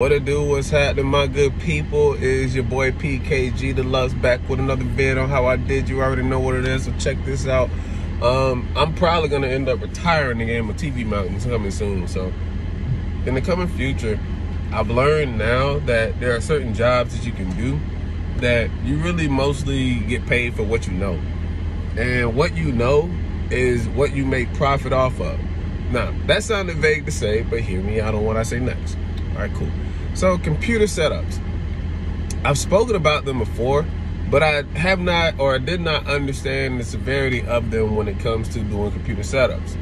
What it do, what's happening, my good people, is your boy PKG Deluxe back with another vid on how I did. You already know what it is, so check this out. Um, I'm probably gonna end up retiring the game of TV mountings coming soon. So, in the coming future, I've learned now that there are certain jobs that you can do that you really mostly get paid for what you know. And what you know is what you make profit off of. Now, that sounded vague to say, but hear me out on what I say next. All right, cool. So computer setups. I've spoken about them before, but I have not or I did not understand the severity of them when it comes to doing computer setups.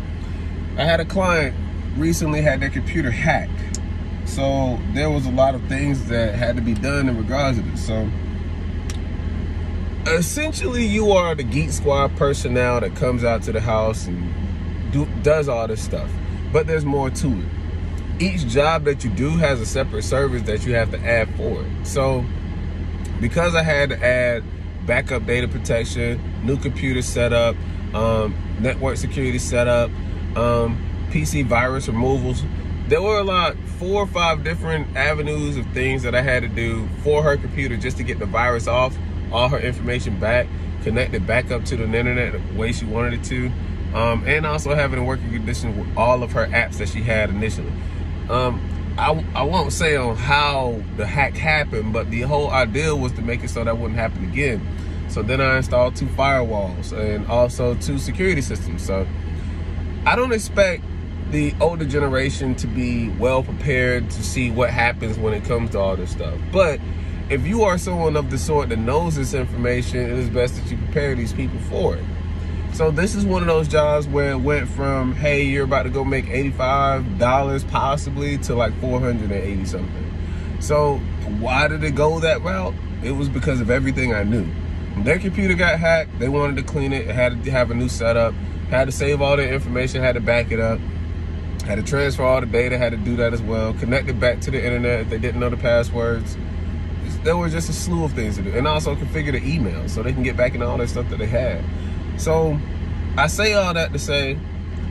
I had a client recently had their computer hacked. So there was a lot of things that had to be done in regards to this. So essentially you are the Geek Squad personnel that comes out to the house and do, does all this stuff. But there's more to it each job that you do has a separate service that you have to add for it. So because I had to add backup data protection, new computer setup, um, network security setup, um, PC virus removals, there were a lot, four or five different avenues of things that I had to do for her computer just to get the virus off, all her information back, connect it back up to the internet the way she wanted it to, um, and also having a working condition with all of her apps that she had initially. Um, I, I won't say on how the hack happened, but the whole idea was to make it so that wouldn't happen again. So then I installed two firewalls and also two security systems. So I don't expect the older generation to be well prepared to see what happens when it comes to all this stuff. But if you are someone of the sort that knows this information, it is best that you prepare these people for it. So this is one of those jobs where it went from, hey, you're about to go make $85 possibly to like 480 something. So why did it go that route? It was because of everything I knew. Their computer got hacked, they wanted to clean it, had to have a new setup, had to save all their information, had to back it up, had to transfer all the data, had to do that as well, connect it back to the internet if they didn't know the passwords. There were just a slew of things to do. And also configure the email so they can get back into all that stuff that they had. So I say all that to say,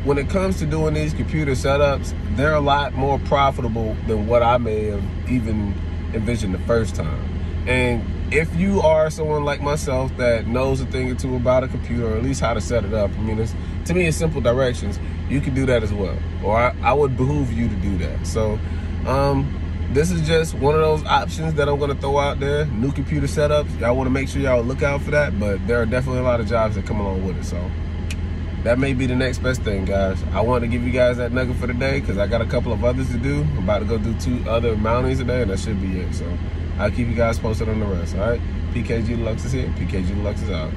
when it comes to doing these computer setups, they're a lot more profitable than what I may have even envisioned the first time. And if you are someone like myself that knows a thing or two about a computer, or at least how to set it up, I mean, it's, to me, it's simple directions. You can do that as well, or I, I would behoove you to do that. So, um, this is just one of those options that I'm gonna throw out there. New computer setups. Y'all wanna make sure y'all look out for that, but there are definitely a lot of jobs that come along with it. So that may be the next best thing, guys. I want to give you guys that nugget for the day because I got a couple of others to do. I'm about to go do two other mountings today, and that should be it. So I'll keep you guys posted on the rest, all right? PKG Deluxe is here. PKG Deluxe is out.